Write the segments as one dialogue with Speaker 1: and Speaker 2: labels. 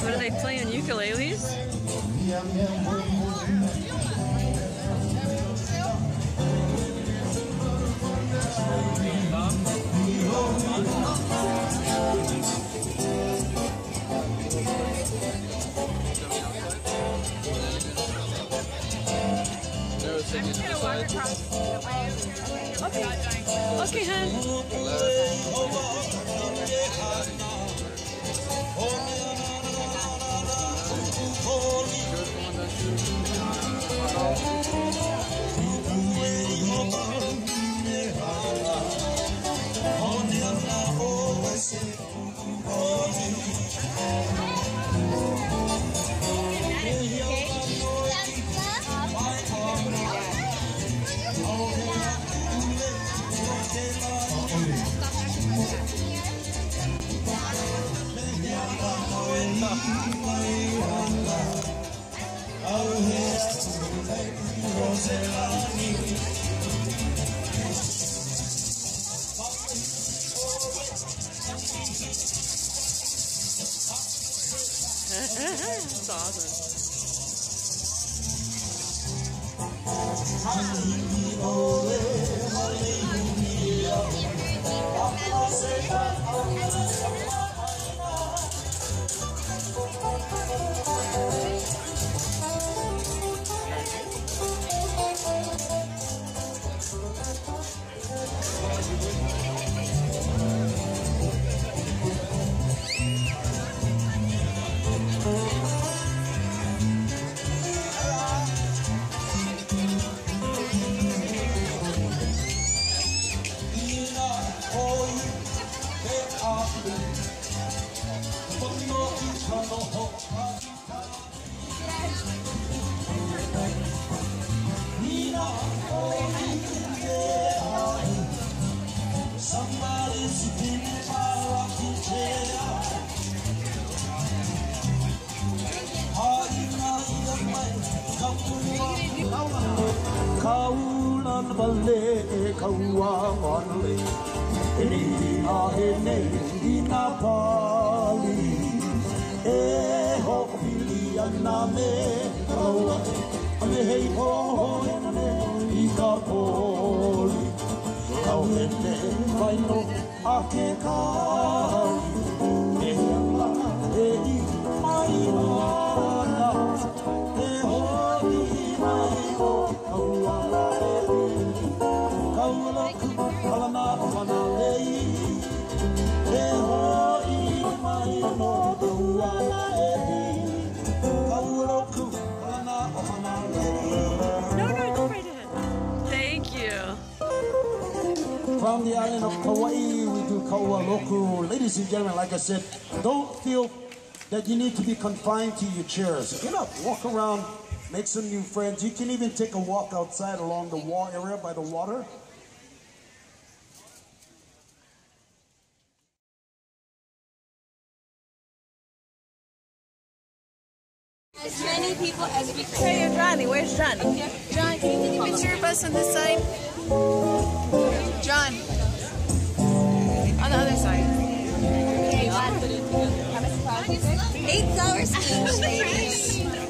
Speaker 1: What are they playing? Ukuleles?
Speaker 2: Kaulan vale kaua wanale Eni a he nei i nā pāli E ho pili ana me kaua Ane hei ho ho ene i ka pōli Kau he te whaino a ke kāli E hea e i mai ana From the island of Kauai, we do Kaua Loku. Ladies and gentlemen, like I said, don't feel that you need to be confined to your chairs. Get up, walk around, make some new friends. You can even take a walk outside along the wall area by the water.
Speaker 3: As many people as we can.
Speaker 1: Hey, Johnny, where's Johnny?
Speaker 3: John, can you take a picture of us on this side? John. On the other side. Okay, John. Have a surprise. Eight dollars each, ladies.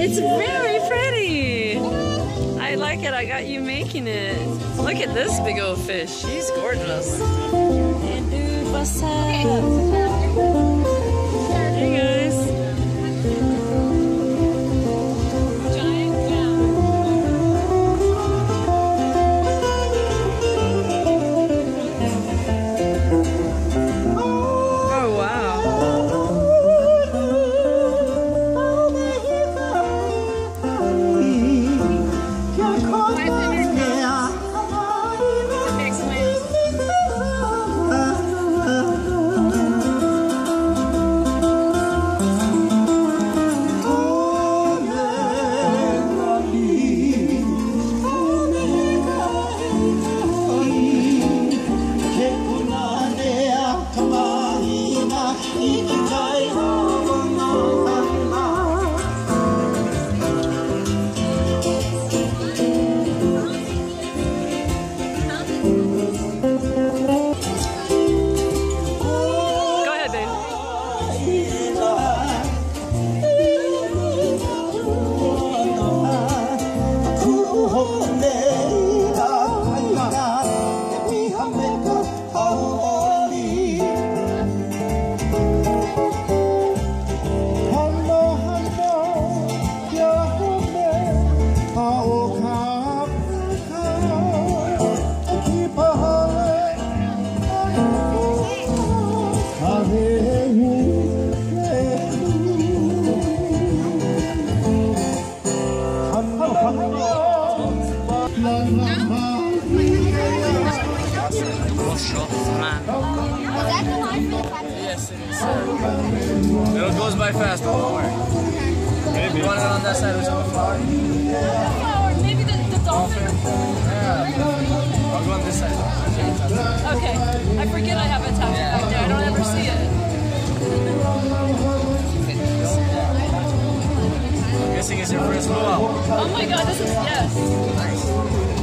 Speaker 1: It's very pretty. I like it. I got you making it. Look at this big old fish. She's gorgeous.
Speaker 4: Guessing it's your.
Speaker 2: Oh my god, this is yes. And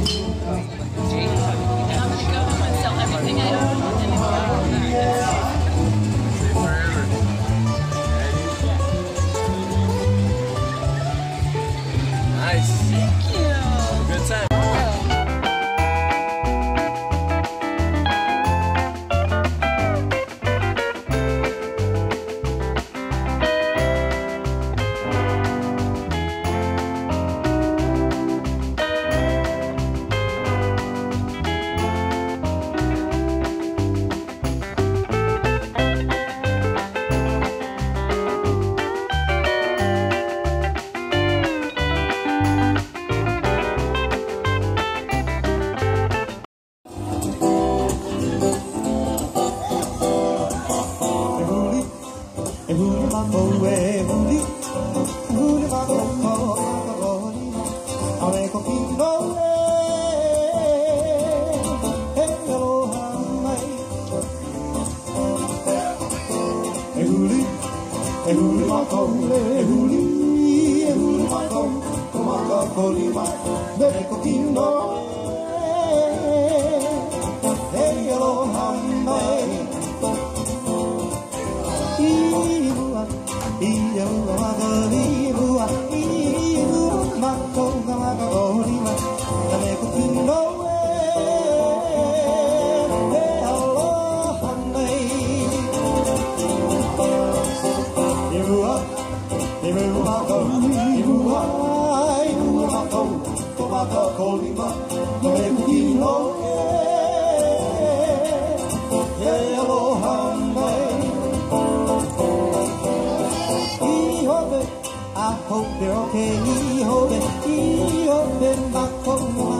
Speaker 1: hope they're okay. Hope it, hope it, back home,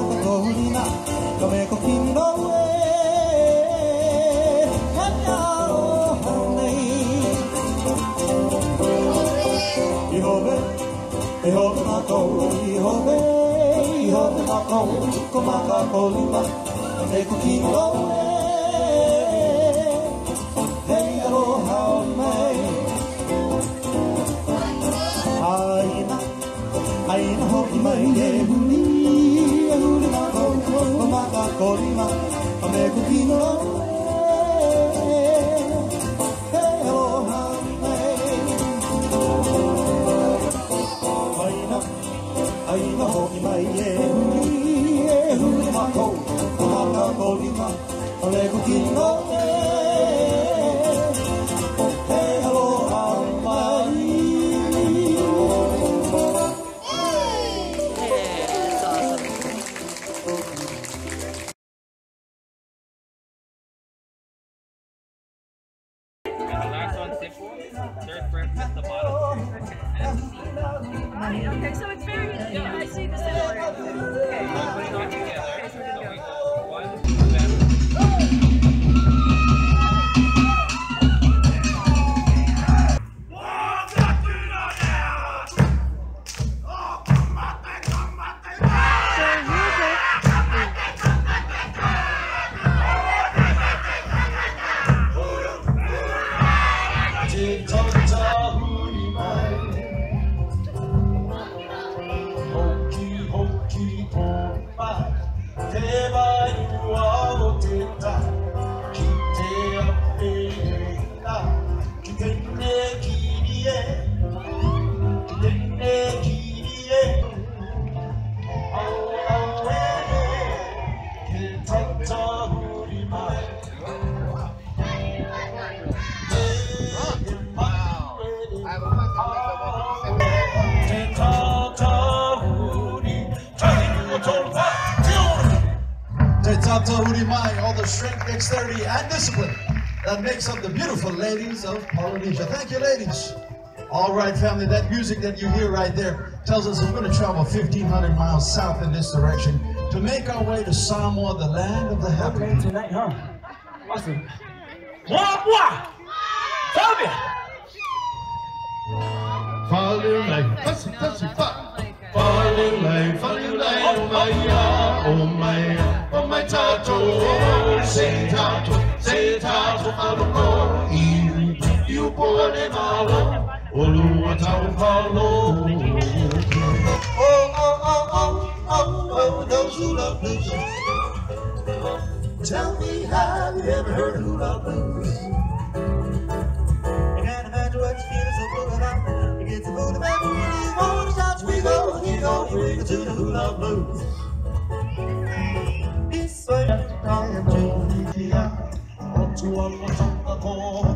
Speaker 1: ko ko ma ka ko lu ma e ku ki no e. E ro ha mai.
Speaker 5: Ai na ai na ho ki mai e hu ni e hu ma ko ko ma ka ko lu ma ku ki no
Speaker 6: Tetata Urimai, all the strength, dexterity, and discipline that makes up the beautiful ladies of Polynesia. Thank you, ladies. All right, family, that music that you hear right there tells us we're going to travel 1,500 miles south in this direction to make our way to Samoa, the land of the happy.
Speaker 5: tonight, huh? Awesome. Moi, moi! Fabia!
Speaker 2: Falling like fussy, fussy, fuck. Falling like, falling like, oh my, yeah, oh my, oh my tato, say tato, say tato, falungo, iri, you pone malo, olua tau palo.
Speaker 6: Oh, oh, oh, oh, oh, oh, those hula blues. Tell me, have you ever heard of hula blues? I can't imagine what you feel so good about. It gets a booty back when you want to shout, we go, we go, we go to the hula blues.
Speaker 2: sua voz, por
Speaker 6: favor.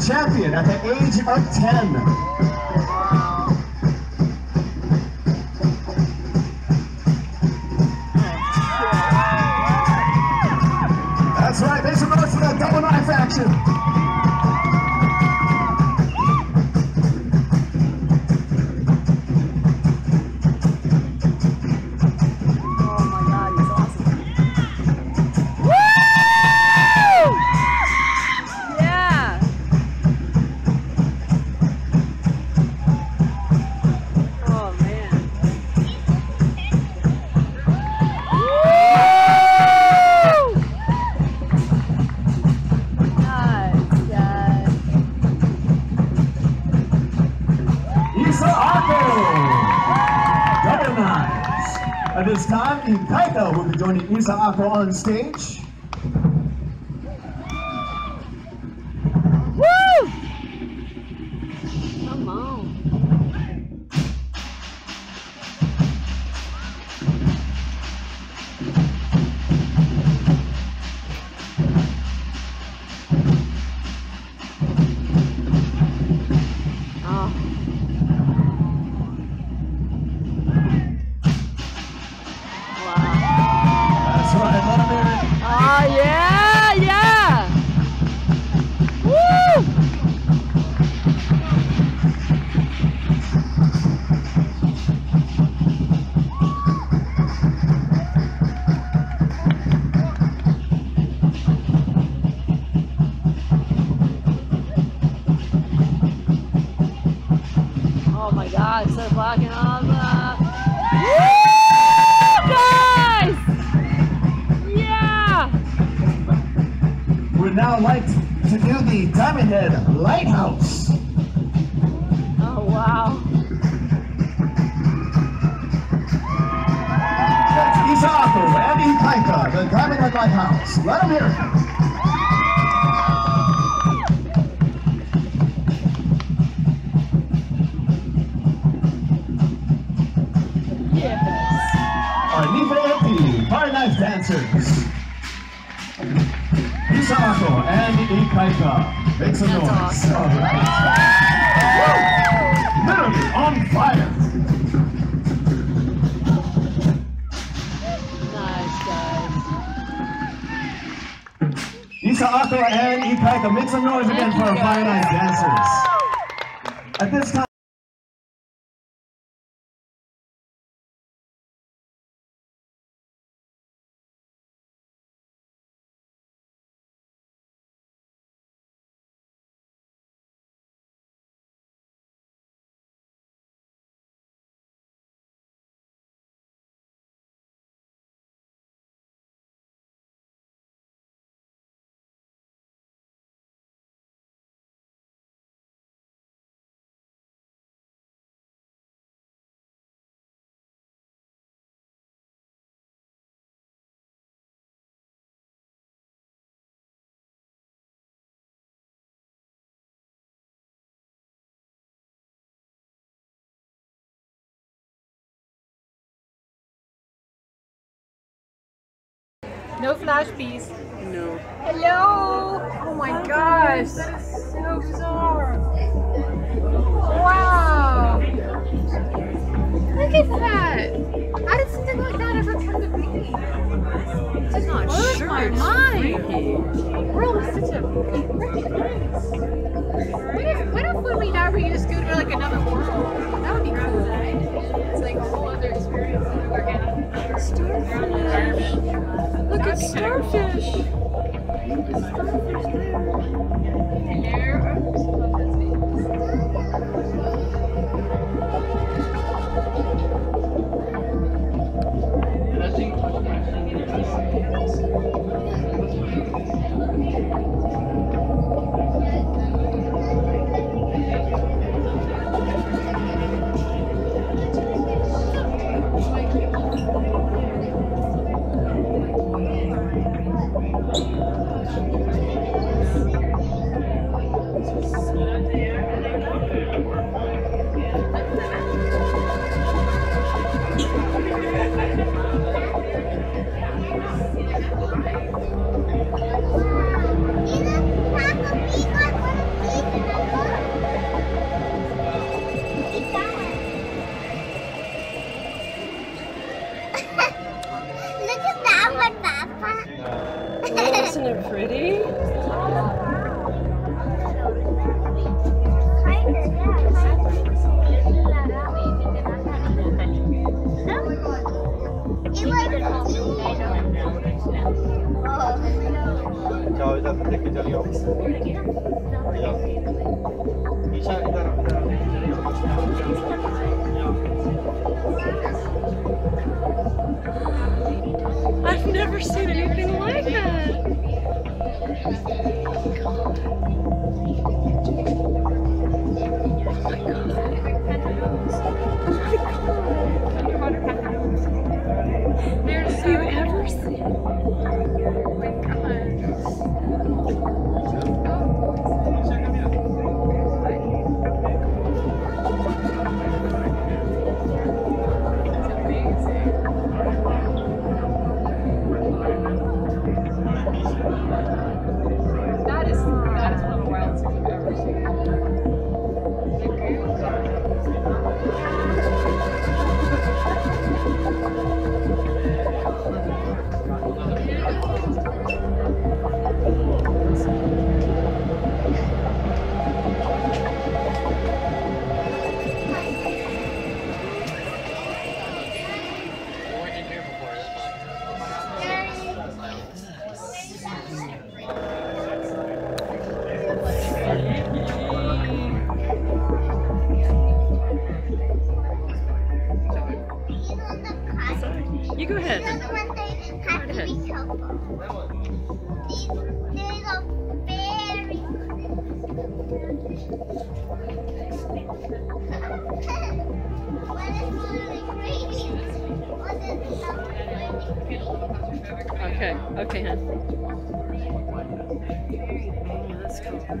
Speaker 6: champion at the age of 10. Isa on stage.
Speaker 1: God! So
Speaker 6: Dancers. Isa Ako and Ikaika. Make some
Speaker 1: That's
Speaker 6: noise.
Speaker 1: awesome.
Speaker 6: Oh, All right. Literally on fire.
Speaker 1: Nice guys.
Speaker 6: Isa Ako and Ikaika. Make some noise again
Speaker 1: Thank
Speaker 6: for our Fire. Knife Dancers. At this time,
Speaker 7: No flash, please.
Speaker 1: No.
Speaker 7: Hello! Oh my gosh, that is so bizarre. Wow! Look at that! How did something like that ever come to be?
Speaker 1: I'm not
Speaker 7: blows
Speaker 1: sure.
Speaker 7: my mind. is such a freaking place. What if, what if when we die we just go to like another world? That would be cool. It's like a whole other experience
Speaker 1: Starfish! Look at starfish! Starfish there. 次。Okay, okay. Oh, that's cool.